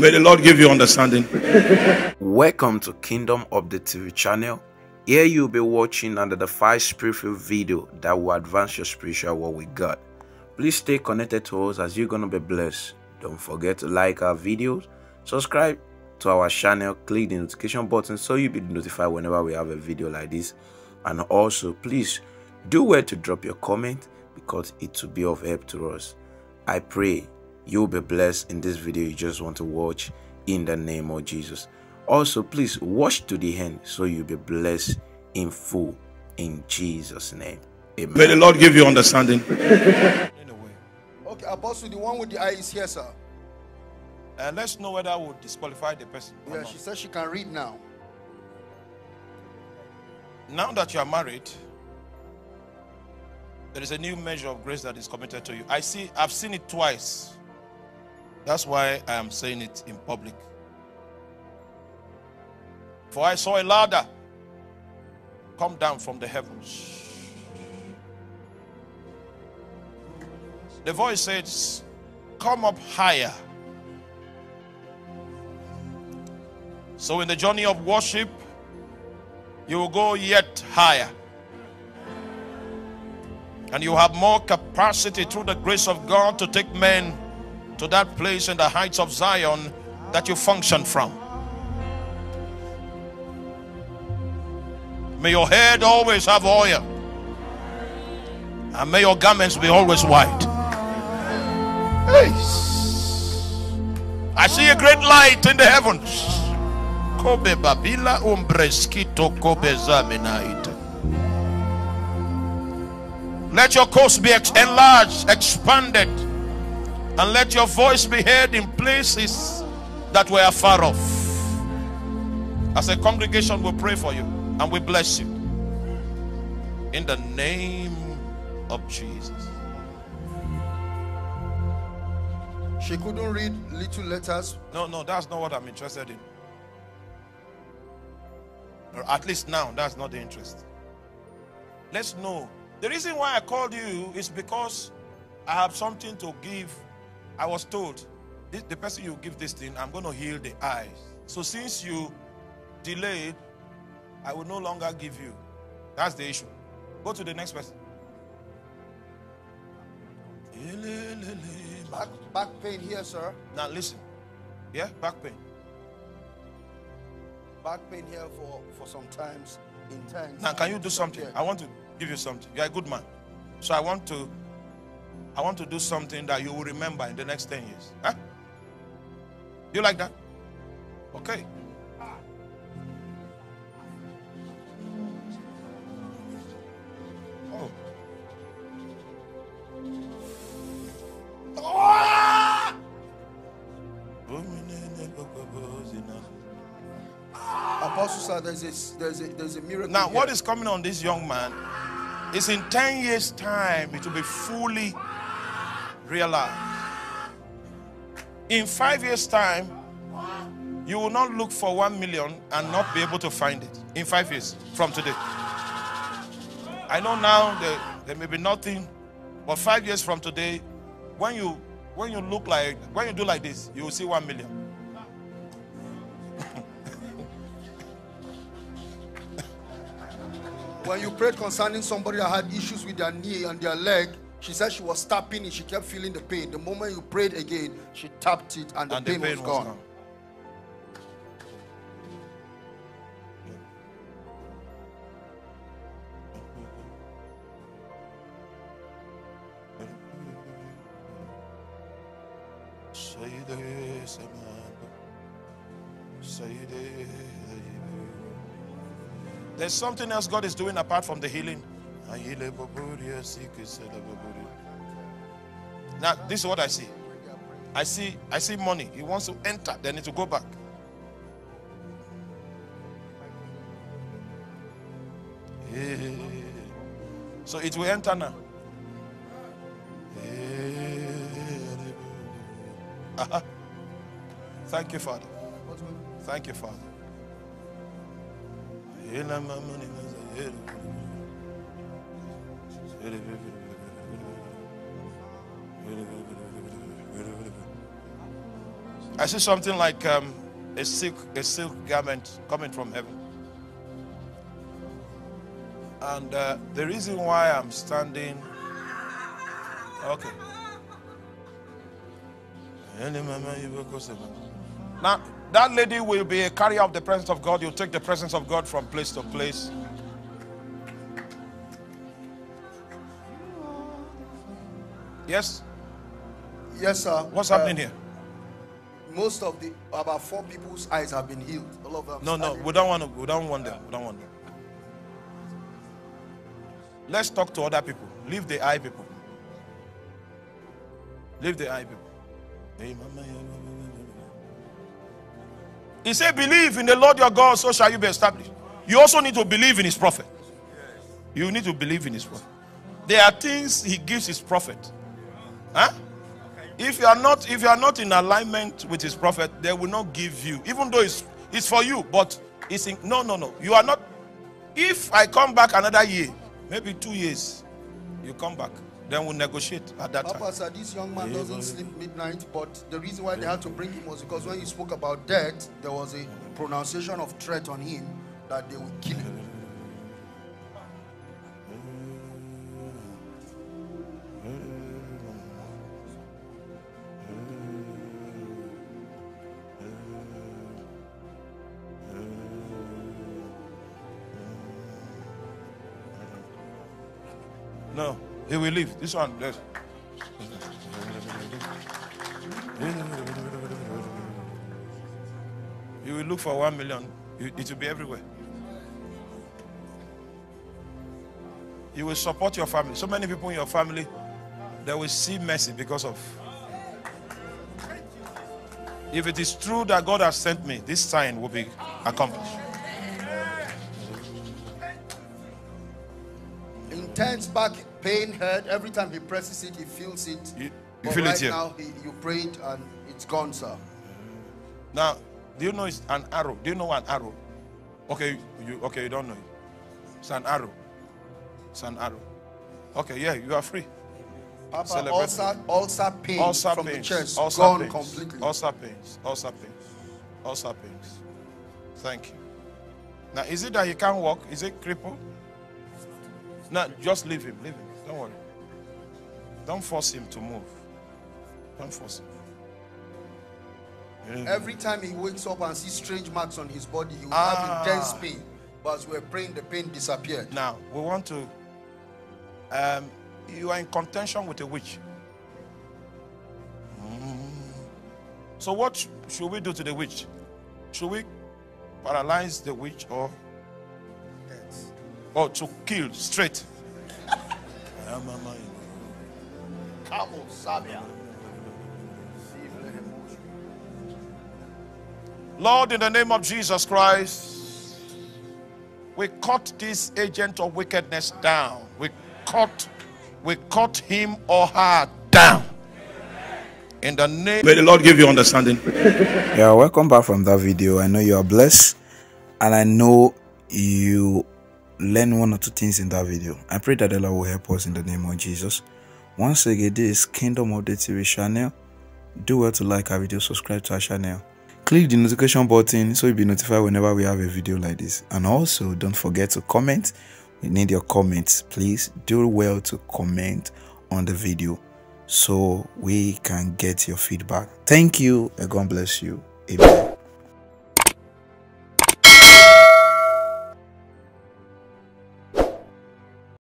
May the Lord give you understanding. Welcome to Kingdom Update TV channel. Here you'll be watching under the five spiritual video that will advance your spiritual walk with God. Please stay connected to us as you're gonna be blessed. Don't forget to like our videos, subscribe to our channel, click the notification button so you'll be notified whenever we have a video like this. And also, please do well to drop your comment because it will be of help to us. I pray you'll be blessed in this video you just want to watch in the name of Jesus. Also, please watch to the end so you'll be blessed in full in Jesus' name. Amen. May the Lord give you understanding. Okay, Apostle, the one with the eye is here, sir. And let's know whether we'll disqualify the person. Yeah, she says she can read now. Now that you are married, there is a new measure of grace that is committed to you. I see, I've seen it twice. That's why I am saying it in public. For I saw a ladder come down from the heavens. The voice says, Come up higher. So, in the journey of worship, you will go yet higher. And you have more capacity through the grace of God to take men to that place in the heights of Zion that you function from. May your head always have oil, and may your garments be always white. I see a great light in the heavens. Kobe Babila umbreskito kobe. Let your coast be enlarged, expanded, and let your voice be heard in places that were far off. As a congregation, we pray for you and we bless you. In the name of Jesus. She couldn't read little letters. No, no, that's not what I'm interested in. Or at least now, that's not the interest. Let's know. The reason why I called you is because I have something to give. I was told this, the person you give this thing, I'm going to heal the eyes. So since you delayed, I will no longer give you. That's the issue. Go to the next person. Back, back pain here, sir. Now listen. Yeah, back pain. Back pain here for, for some times intense. Now, can you do something? I want to give you something. You're a good man. So I want to I want to do something that you will remember in the next 10 years. Huh? You like that? Okay. Oh. Apostle, sir, there's a, there's a, there's a miracle. Now, what here. is coming on this young man is in 10 years' time, it will be fully realized. In five years' time, you will not look for one million and not be able to find it. In five years from today. I know now there, there may be nothing, but five years from today, when you when you look like when you do like this, you will see one million. When you prayed concerning somebody that had issues with their knee and their leg, she said she was tapping it. She kept feeling the pain. The moment you prayed again, she tapped it and the, and pain, the pain was was gone. gone. There's something else God is doing apart from the healing. Now, this is what I see. I see, I see money. He wants to enter, then it will go back. So it will enter now. Aha. Thank you, Father. Thank you, Father. I see something like um, a silk, a silk garment coming from heaven. And uh, the reason why I'm standing, okay. Now, that lady will be a carrier of the presence of God. You'll take the presence of God from place to place. Yes? Yes, sir. What's Uh, happening here? Most of the about four people's eyes have been healed. All of them. No, no, we don't want to. We don't want them. We don't want them. Let's talk to other people. Leave the eye people. Leave the eye people. He said, Believe in the Lord your God, so shall you be established. You also need to believe in his prophet. You need to believe in his prophet. There are things he gives his prophet. Huh? If you are not if you are not in alignment with his prophet, they will not give you, even though it's it's for you, but it's in, no no no. You are not. If I come back another year, maybe two years, you come back, then we'll negotiate at that time. Papa said this young man doesn't sleep midnight, but the reason why they had to bring him was because when he spoke about death, there was a pronunciation of threat on him that they will kill him. No, he will leave. This one, yes. You will look for one million. It will be everywhere. You will support your family. So many people in your family, they will see mercy because of. If it is true that God has sent me, this sign will be accomplished. Intense back pain, head. Every time he presses it, he feels it. You- you But feel it here? now, he, you prayed and it's gone, sir. Now, do you know it's an arrow? Do you know an arrow? Okay, you okay, you don't know it. It's an arrow. It's an arrow. Okay, yeah, you are free. Papa, Celebrate. ulcer, ulcer pain Ulcer from pains. the chest ulcer gone pains. completely. Ulcer pains. Ulcer pains. Ulcer pains. Thank you. Now, is it that he can't walk? Is it crippled? No, just leave him. Leave him. Don't worry. Don't force him to move. Don't force him. Every time he wakes up and sees strange marks on his body, he will Ah. have intense pain. But as we're praying, the pain disappeared. Now, we want to. Um, you are in contention with a witch. Mm. So, what should we do to the witch? Should we paralyze the witch or, or to kill straight? Cabo, sabia. Lord, in the name of Jesus Christ, we cut this agent of wickedness down. We cut, we cut him or her down. In the name, may the Lord give you understanding. Yeah, welcome back from that video. I know you are blessed and I know you learn one or two things in that video. I pray that Allah will help us in the name of Jesus. Once again, this is Kingdom Updates TV channel. Do well to like our video, subscribe to our channel. Click the notification button so you'll be notified whenever we have a video like this. And also, don't forget to comment. We need your comments. Please do well to comment on the video so we can get your feedback. Thank you and God bless you. Amen.